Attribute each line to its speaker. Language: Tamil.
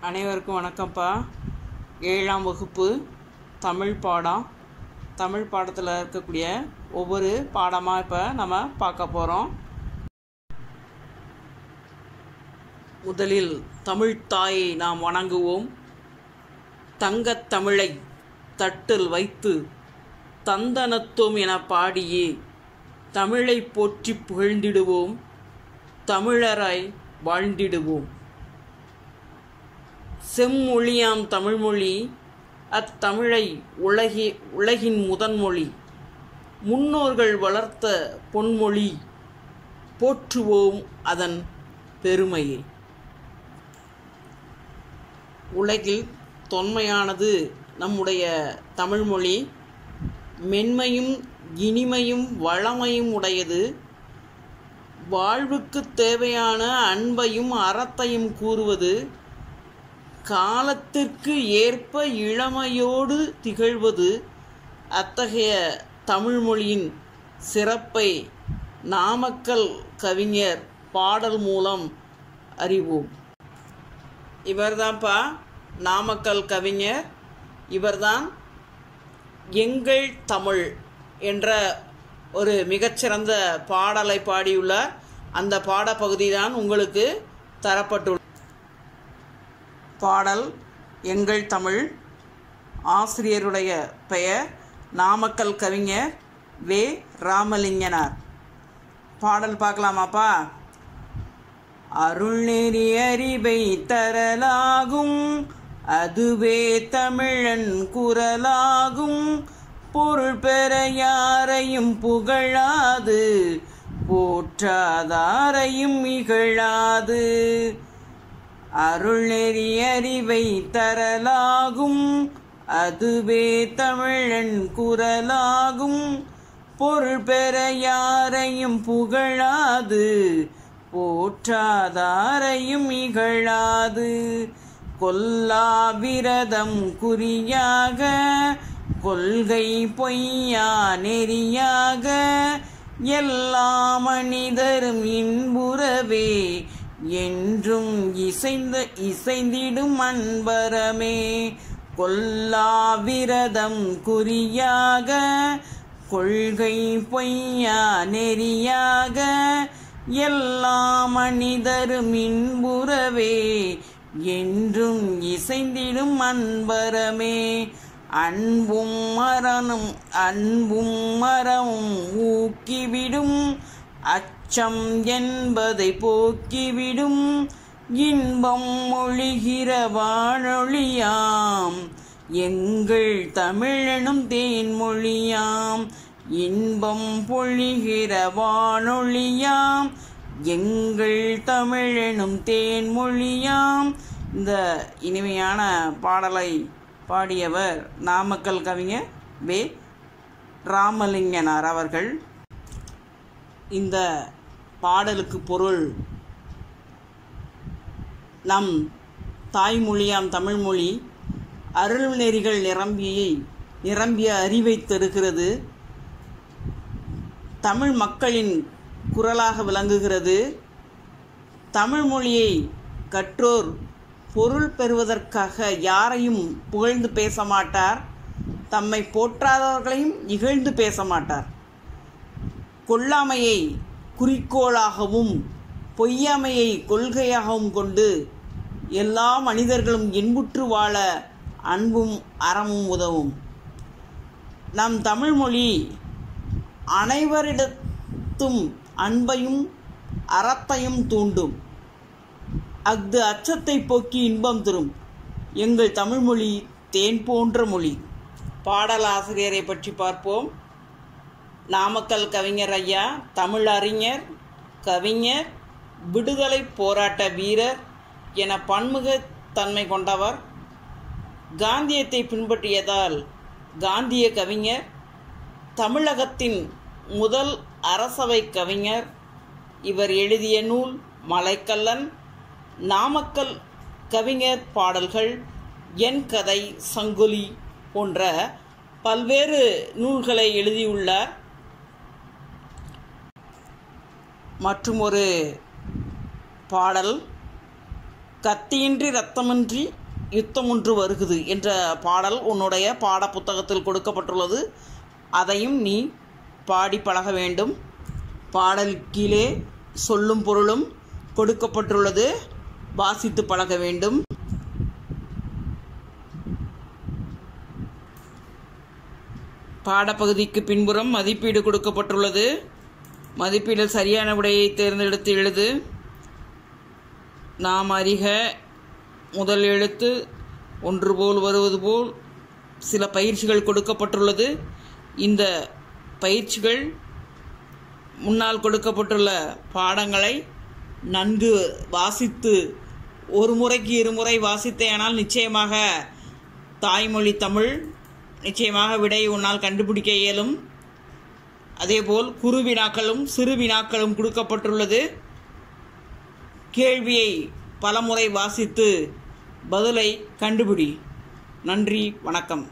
Speaker 1: அனைவருக்கும் வணக்கம்ப்பா. ஏழாம் வகுப்பு தமிழ் பாடம். தமிழ் பாடத்தில் இருக்கக்கூடிய ஒவ்வொரு பாடமாக இப்போ நம்ம பார்க்க போகிறோம் முதலில் தமிழ் தாயை நாம் வணங்குவோம். தங்கத் தமிழை தட்டில் வைத்து தந்தனத்துவம் என பாடியே தமிழை போற்றி புகழ்ந்திடுவோம். தமிழராய் வாழ்ந்திடுவோம். செம்மொழியாம் தமிழ்மொழி அத்தமிழை உலகி உலகின் முதன்மொழி. முன்னோர்கள் வளர்த்த பொன்மொழி போற்றுவோம் அதன் பெருமையை. உலகில் தொன்மையானது நம்முடைய தமிழ்மொழி. மென்மையும் இனிமையும் வளமையும் உடையது. வாழ்வுக்கு தேவையான அன்பையும் அறத்தையும் கூறுவது காலத்திற்கு ஏற்ப இளமையோடு திகழ்வது அத்தகைய தமிழ்மொழியின் சிறப்பை நாமக்கல் கவிஞர் பாடல் மூலம் அறிவோம். இவர்தான்ப்பா நாமக்கல் கவிஞர். இவர்தான் எங்கள் தமிழ் என்ற ஒரு மிகச்சிறந்த பாடலை பாடியுள்ளார். அந்த பாடப்பகுதி தான் உங்களுக்கு தரப்பட்டுள்ள பாடல் எங்கள் தமிழ் ஆசிரியருடைய பெயர் நாமக்கல் கவிஞர் வே. ராமலிங்கனார். பாடல் பார்க்கலாமாப்பா? அருள்நெறி அறிவை தரலாகும் அதுவே தமிழன் குரலாகும். பொருள் பெற யாரையும் புகழாது போற்றாதாரையும் இகழாது. அருள்நெறி அறிவை தரலாகும். அதுவே தமிழன் குரலாகும். பொருள் பெற யாரையும் புகழாது. போற்றாதாரையும் இகழாது. கொல்லாவிரதம் குறியாக. கொள்கை பொய்யா நெறியாக. எல்லா மனிதரும் இன்புறவே என்றும் இசைந்த இசைந்திடும் அன்பரமே. கொல்லாவிரதம் குறியாக கொள்கை பொய்யா நெறியாக எல்லா மனிதரும் இன்புறவே என்றும் இசைந்திடும் அன்பரமே. அன்பும் மரணும் அன்பும் மரமும் ஊக்கிவிடும் அச்சம் என்பதை போக்கிவிடும் இன்பம் மொழிகிற வானொழியாம் எங்கள் தமிழனும் தேன்மொழியாம் இன்பம் பொழிகிற வானொழியாம் எங்கள் தமிழனும் தேன்மொழியாம் இந்த இனிமையான பாடலை பாடியவர் நாமக்கல் கவிஞர் வே. ராமலிங்கனார் அவர்கள். இந்த பாடலுக்கு பொருள். நம் தாய்மொழியாம் தமிழ்மொழி அருள் நெறிகள் நிரம்பிய நிரம்பிய அறிவை தருகிறது. தமிழ் மக்களின் குரலாக விளங்குகிறது. தமிழ் மொழியை கற்றோர் பொருள் பெறுவதற்காக யாரையும் புகழ்ந்து பேச மாட்டார். தம்மை போற்றாதவர்களையும் இகழ்ந்து பேச மாட்டார். கொல்லாமையை குறிக்கோளாகவும் பொய்யாமையை கொள்கையாகவும் கொண்டு எல்லா மனிதர்களும் இன்புற்று வாழ அன்பும் அறமும் உதவும். நம் தமிழ்மொழி அனைவரிடத்தும் அன்பையும் அறத்தையும் தூண்டும். அஃது அச்சத்தை போக்கி இன்பம் தரும். எங்கள் தமிழ்மொழி தேன் போன்ற மொழி. பாடலாசிரியரை பற்றி பார்ப்போம். நாமக்கல் கவிஞர் ஐயா தமிழ் அறிஞர் கவிஞர் விடுதலை போராட்ட வீரர் என பன்முக தன்மை கொண்டவர். காந்தியத்தை பின்பற்றியதால் காந்திய கவிஞர் தமிழகத்தின் முதல் அரசவை கவிஞர். இவர் எழுதிய நூல் மலைக்கல்லன். நாமக்கல் கவிஞர் பாடல்கள் என் கதை சங்குலி போன்ற பல்வேறு நூல்களை எழுதியுள்ளார். மற்றும் ஒரு பாடல் கத்தியின்றி ரத்தமின்றி யுத்தம் ஒன்று வருகுது என்ற பாடல் உன்னுடைய பாட புத்தகத்தில் கொடுக்கப்பட்டுள்ளது. அதையும் நீ பாடி பழக வேண்டும். பாடல் கீழே சொல்லும் பொருளும் கொடுக்கப்பட்டுள்ளது. வாசித்து பழக வேண்டும். பாடப்பகுதிக்கு பின்புறம் மதிப்பீடு கொடுக்கப்பட்டுள்ளது. மதிப்பீடில் சரியான விடையை தேர்ந்தெடுத்து எழுது. நாம் அறிக முதல் எழுத்து ஒன்று போல் வருவது போல் சில பயிற்சிகள் கொடுக்கப்பட்டுள்ளது. இந்த பயிற்சிகள் முன்னால் கொடுக்கப்பட்டுள்ள பாடங்களை நன்கு வாசித்து ஒரு முறைக்கு இருமுறை வாசித்தேனால் நிச்சயமாக தாய்மொழி தமிழ் நிச்சயமாக விடை உன்னால் கண்டுபிடிக்க இயலும். அதேபோல் குறு வினாக்களும் சிறு வினாக்களும் கொடுக்கப்பட்டுள்ளது. கேள்வியை பலமுறை வாசித்து பதிலை கண்டுபிடி. நன்றி வணக்கம்.